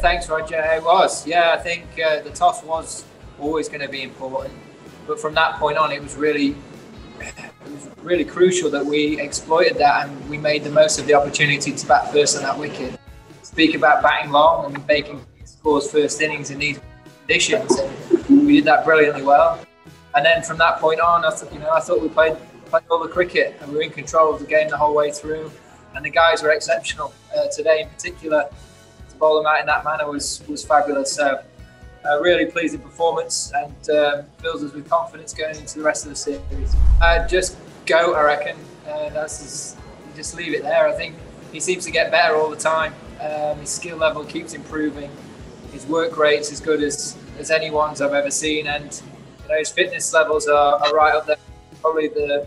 Thanks, Roger. It was. Yeah, I think uh, the toss was always going to be important, but from that point on, it was really, it was really crucial that we exploited that and we made the most of the opportunity to bat first on that wicket. Speak about batting long and making scores first innings in these conditions, and we did that brilliantly well. And then from that point on, I th- you know, I thought we played played all the cricket and we were in control of the game the whole way through. And the guys were exceptional uh, today, in particular. Bowl them out in that manner was was fabulous. So, a really pleasing performance and um, fills us with confidence going into the rest of the series. Uh, just go, I reckon. Uh, that's just, just leave it there. I think he seems to get better all the time. Um, his skill level keeps improving. His work rate's as good as, as anyone's I've ever seen, and you know, his fitness levels are, are right up there. Probably the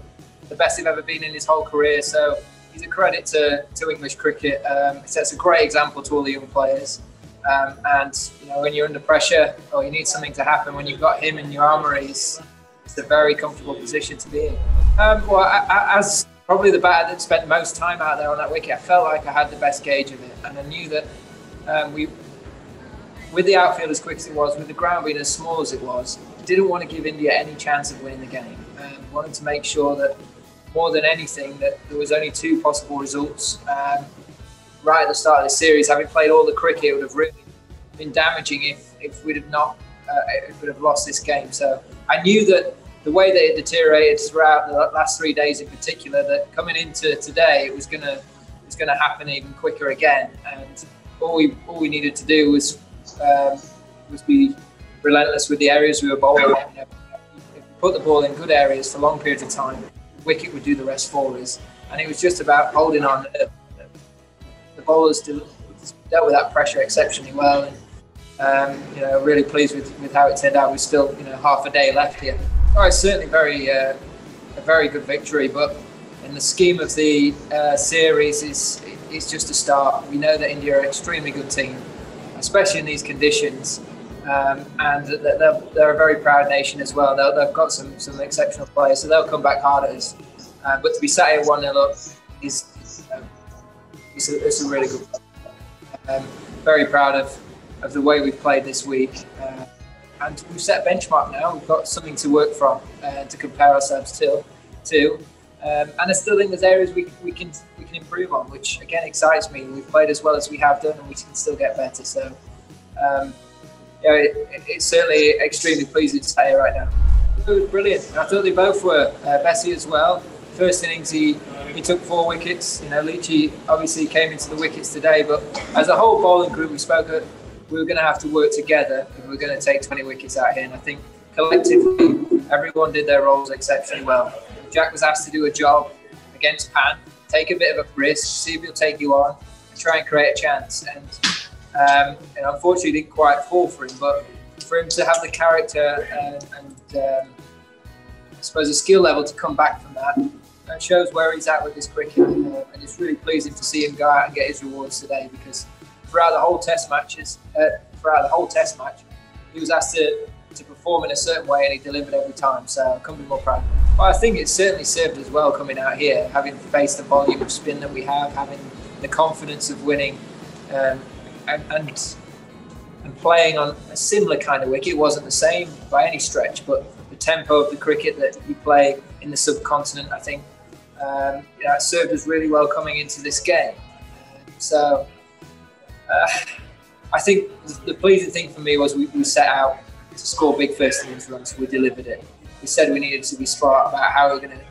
the best he's ever been in his whole career. So he's a credit to, to English cricket. Um, he sets a great example to all the young players. Um, and you know, when you're under pressure or you need something to happen, when you've got him in your armoury, it's, it's a very comfortable position to be in. Um, well, I, I, as probably the batter that spent most time out there on that wicket, I felt like I had the best gauge of it, and I knew that um, we, with the outfield as quick as it was, with the ground being as small as it was, didn't want to give India any chance of winning the game. Um, wanted to make sure that more than anything that there was only two possible results. Um, right at the start of the series, having played all the cricket, it would have really been damaging if, if we'd have not uh, if we'd have lost this game. So I knew that the way that it deteriorated throughout the last three days in particular, that coming into today, it was gonna it was gonna happen even quicker again. And all we all we needed to do was um, was be relentless with the areas we were bowling. You know, put the ball in good areas for long periods of time, wicket would do the rest for us. And it was just about holding on. The bowlers dealt with that pressure exceptionally well. And, um, you know, really pleased with, with how it turned out. We're still, you know, half a day left here. Oh, it's certainly very, uh, a very good victory, but in the scheme of the uh, series, it's, it's just a start. We know that India are an extremely good team, especially in these conditions. Um, and they're, they're, a very proud nation as well. they have got some, some exceptional players, so they'll come back hard at us. Uh, but to be sat here 1 0 up is um, it's, a, it's a really good. Um, very proud of, of the way we've played this week. Uh, and we've set a benchmark now. We've got something to work from uh, to compare ourselves to. to. Um, and I still think there's areas we, we can we can improve on, which again excites me. We've played as well as we have done, and we can still get better. So um, yeah, it, it's certainly extremely pleasing to say right now. It was brilliant. I thought they both were. Uh, Bessie as well. First innings, he, he took four wickets. You know, Leachy obviously came into the wickets today, but as a whole bowling group, we spoke that we were going to have to work together we were going to take 20 wickets out here. And I think collectively, everyone did their roles exceptionally well. Jack was asked to do a job against Pant, take a bit of a risk, see if he'll take you on, try and create a chance. And um, and unfortunately, didn't quite fall for him. But for him to have the character and, and um, I suppose the skill level to come back from that, that shows where he's at with his cricket. Uh, and it's really pleasing to see him go out and get his rewards today because throughout the whole Test matches, uh, throughout the whole Test match, he was asked to, to perform in a certain way and he delivered every time. So I couldn't be more proud. But I think it certainly served as well coming out here, having faced the volume of spin that we have, having the confidence of winning. Um, and, and and playing on a similar kind of wicket. It wasn't the same by any stretch, but the tempo of the cricket that we play in the subcontinent, I think, um, you know, served us really well coming into this game. So uh, I think the pleasing thing for me was we, we set out to score big first innings runs. We delivered it. We said we needed to be smart about how we're going to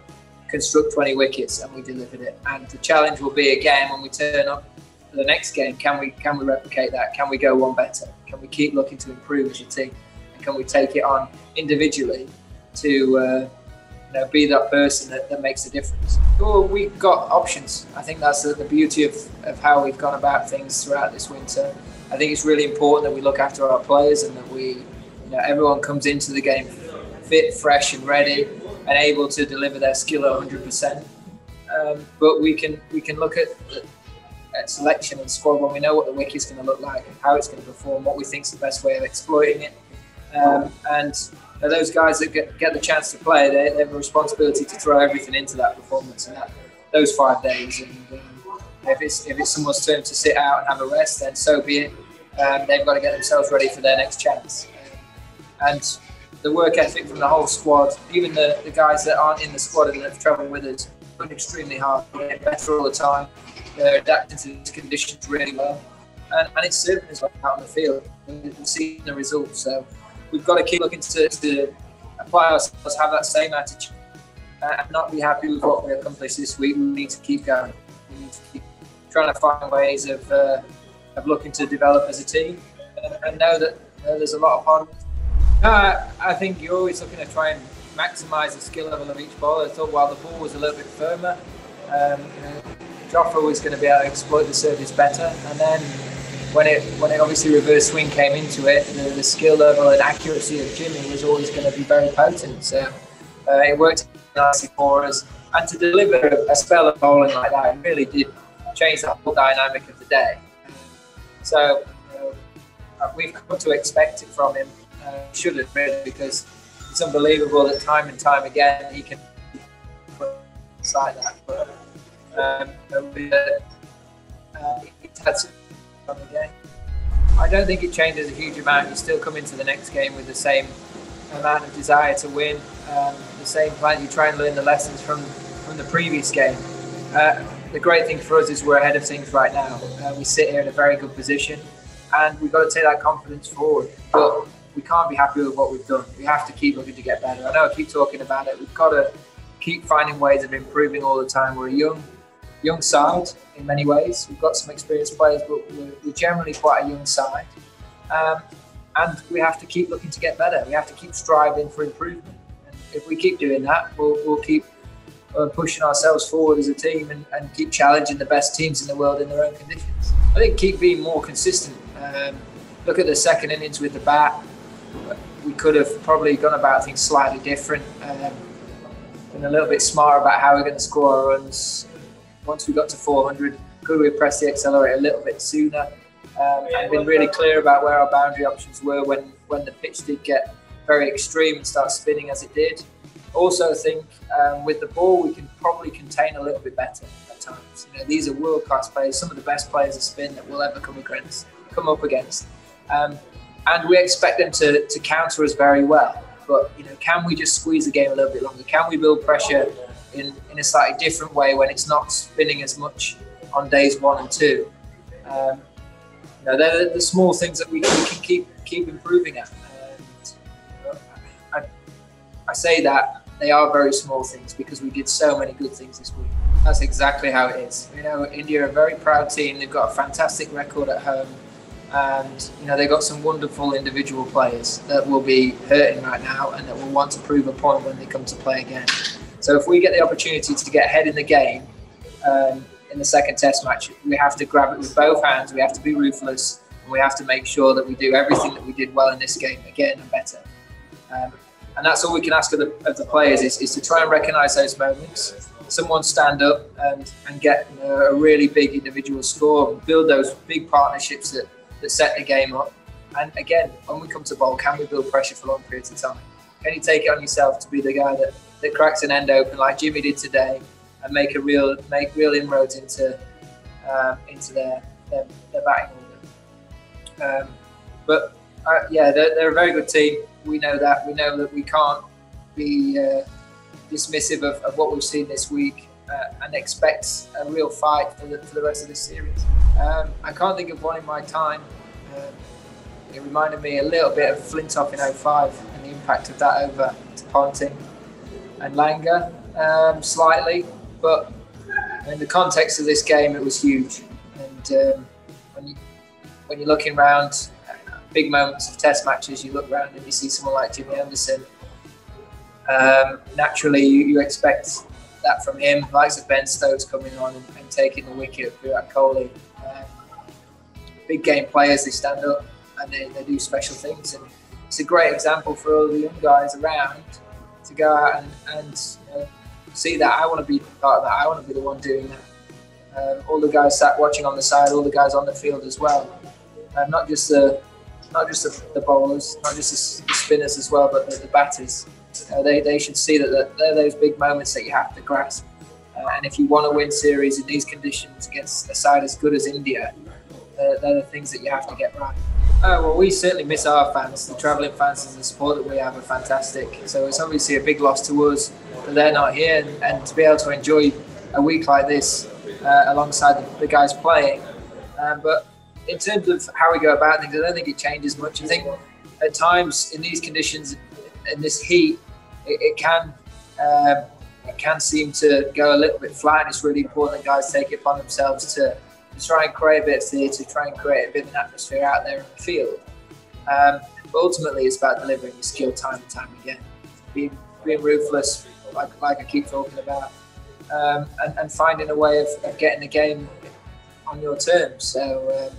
construct 20 wickets, and we delivered it. And the challenge will be again when we turn up the next game, can we can we replicate that? Can we go one better? Can we keep looking to improve as a team? And can we take it on individually to uh, you know, be that person that, that makes a difference? Well, we've got options. I think that's the, the beauty of, of how we've gone about things throughout this winter. I think it's really important that we look after our players and that we, you know, everyone comes into the game fit, fresh, and ready, and able to deliver their skill at 100%. Um, but we can we can look at selection and squad when we know what the wicket is going to look like, how it's going to perform, what we think is the best way of exploiting it. Um, and those guys that get, get, the chance to play, they, they, have a responsibility to throw everything into that performance and that, those five days. And um, if it's if it's someone's turn to sit out and have a rest, then so be it. um, they've got to get themselves ready for their next chance. And the work ethic from the whole squad, even the, the guys that aren't in the squad and have travelled with us, working extremely hard. Getting better all the time. They're adapting to these conditions really well. And, and it's serving us well out on the field. We're seeing the results. So we've got to keep looking to, to apply ourselves, have that same attitude, uh, and not be happy with what we accomplished this week. We need to keep going. We need to keep trying to find ways of, uh, of looking to develop as a team and, and know that uh, there's a lot of hard. Uh, I think you're always looking to try and maximise the skill level of each ball. I thought while the ball was a little bit firmer, um, Jofra was going to be able to exploit the surface better. And then when it when it obviously reverse swing came into it, the, the skill level and accuracy of Jimmy was always going to be very potent. So uh, it worked nicely for us. And to deliver a spell of bowling like that, really did change the whole dynamic of the day. So uh, we've come to expect it from him. Uh, shouldn't really because it's unbelievable that time and time again he can like that. But um, uh, it's had some. I don't think it changes a huge amount. You still come into the next game with the same amount of desire to win, um, the same plan. You try and learn the lessons from from the previous game. Uh, the great thing for us is we're ahead of things right now. Uh, we sit here in a very good position, and we've got to take that confidence forward. But we can't be happy with what we've done. We have to keep looking to get better. I know I keep talking about it. We've got to keep finding ways of improving all the time. We're a young, young side in many ways. We've got some experienced players, but we're, we're generally quite a young side. Um, and we have to keep looking to get better. We have to keep striving for improvement. And if we keep doing that, we'll, we'll keep uh, pushing ourselves forward as a team and, and, keep challenging the best teams in the world in their own conditions. I think keep being more consistent. Um, look at the second innings with the bat. We could have probably gone about things slightly different. Um, been a little bit smarter about how we're going to score our runs. Once we got to 400, could we have pressed the accelerator a little bit sooner? Um, and been really clear about where our boundary options were when, when the pitch did get very extreme and start spinning as it did. Also, think um, with the ball we can probably contain a little bit better at times. You know, these are world class players, some of the best players of spin that we'll ever come against, come up against, um, and we expect them to, to counter us very well. But you know, can we just squeeze the game a little bit longer? Can we build pressure in, in a slightly different way when it's not spinning as much on days one and two? Um, you know, they're the small things that we, we can keep keep improving at. And, know, I, I say that they are very small things because we did so many good things this week. That's exactly how it is. You know, India are a very proud team. They've got a fantastic record at home, and you know they've got some wonderful individual players that will be hurting right now and that will want to prove a point when they come to play again. So if we get the opportunity to get ahead in the game um, in the second Test match, we have to grab it with both hands. We have to be ruthless, and we have to make sure that we do everything that we did well in this game again and better. Um, and that's all we can ask of the, of the players is, is to try and recognise those moments. Someone stand up and, and get you know, a really big individual score, build those big partnerships that, that set the game up. And again, when we come to bowl, can we build pressure for long periods of time? Can you take it on yourself to be the guy that, that cracks an end open like Jimmy did today and make a real make real inroads into um, into their, their, their batting order? Um, but uh, yeah, they're, they're a very good team we know that. We know that we can't be uh, dismissive of, of, what we've seen this week uh, and expect a real fight for the, for the rest of this series. Um, I can't think of one in my time. Um, it reminded me a little bit of Flintoff in 05 and the impact of that over to Ponting and Langer um, slightly, but in the context of this game, it was huge. And um, when you when you're looking around big moments of test matches, you look around and you see someone like Jimmy Anderson. Um, naturally, you, you, expect that from him. Likes of Ben Stokes coming on and, and taking the wicket, Virat Kohli. Um, big game players, they stand up and they, they do special things. And it's a great example for all the young guys around to go out and, and you know, see that I want to be part of that. I want to be the one doing that. Um, all the guys sat watching on the side, all the guys on the field as well. Um, not just the not just the, the bowlers, not just the, spinners as well, but the, the batters. Uh, they, they should see that they're those big moments that you have to grasp. Uh, and if you want to win series in these conditions against a side as good as India, they're, they're the things that you have to get right. Uh, well, we certainly miss our fans. The travelling fans and the support that we have are fantastic. So it's obviously a big loss to us that they're not here, and, and to be able to enjoy a week like this uh, alongside the, the, guys playing. Um, but in terms of how we go about things, I don't think it changes much. I think at times in these conditions, in this heat, it, it can um, it can seem to go a little bit flat. And it's really important that guys take it upon themselves to try and create a bit of theatre, try and create a bit of an atmosphere out there in the field. Um, but ultimately, it's about delivering your skill time and time again, being, being ruthless, like, like I keep talking about, um, and, and, finding a way of, of, getting the game on your terms. So um,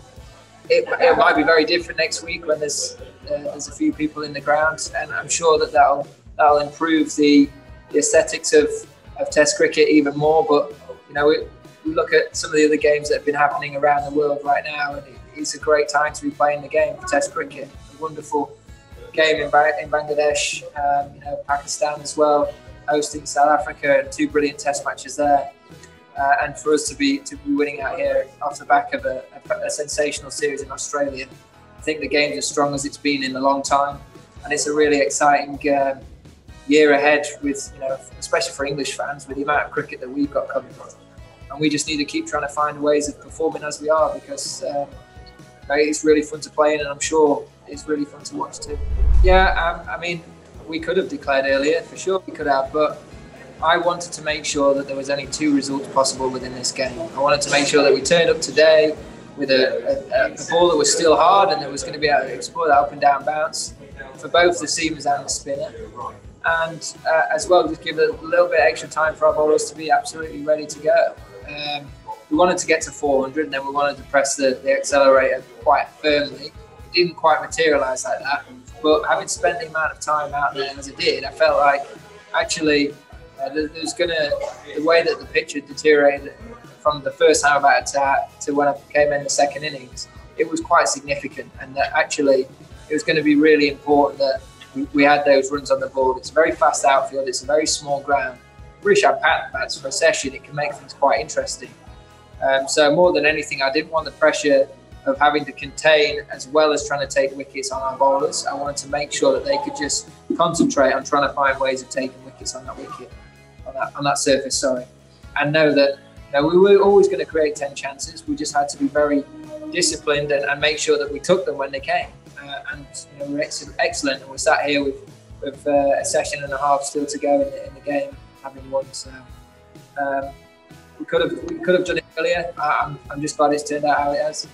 it, it, might be very different next week when there's uh, there's a few people in the ground, and I'm sure that that'll that'll improve the, the aesthetics of, of Test cricket even more. But you know, it, we look at some of the other games that have been happening around the world right now, and it's a great time to be playing the game Test cricket. A wonderful game in, in Bangladesh, um, you know, Pakistan as well, hosting South Africa, and two brilliant Test matches there. Uh, and for us to be to be winning out here off the back of a, a, a sensational series in Australia, I think the game's as strong as it's been in a long time, and it's a really exciting um, year ahead with you know, especially for English fans, with the amount of cricket that we've got coming up. and we just need to keep trying to find ways of performing as we are because um, it's really fun to play in, and I'm sure it's really fun to watch too. Yeah, um, I mean, we could have declared earlier for sure. We could have, but I wanted to make sure that there was only two results possible within this game. I wanted to make sure that we turned up today with a, a, a ball that was still hard and that was going to be able to explore that up and down bounce for both the seamers and the spinner and uh, as well just give a little bit extra time for our bowlers to be absolutely ready to go. Um, we wanted to get to 400 and then we wanted to press the, the accelerator quite firmly. It didn't quite materialise like that, but having spent the amount of time out there as it did, I felt like actually uh, there's going to, the way that the pitch had deteriorated from the first I batted to, to when I came in the second innings, it was quite significant and that actually it was going to be really important that we, had those runs on the board. It's a very fast outfield, it's a very small ground Rishabh Pant bats for a session, it can make things quite interesting. Um, so more than anything, I didn't want the pressure of having to contain as well as trying to take wickets on our bowlers. I wanted to make sure that they could just concentrate on trying to find ways of taking wickets on that wicket, on that, on that surface, sorry. And know that you know, we were always going to create 10 chances. We just had to be very disciplined and, and make sure that we took them when they came. And you know, we're ex- excellent. And we're sat here with, with uh, a session and a half still to go in the, in the game having won. So um, we could have we could have done it earlier. I'm, I'm just glad it's turned out how it has.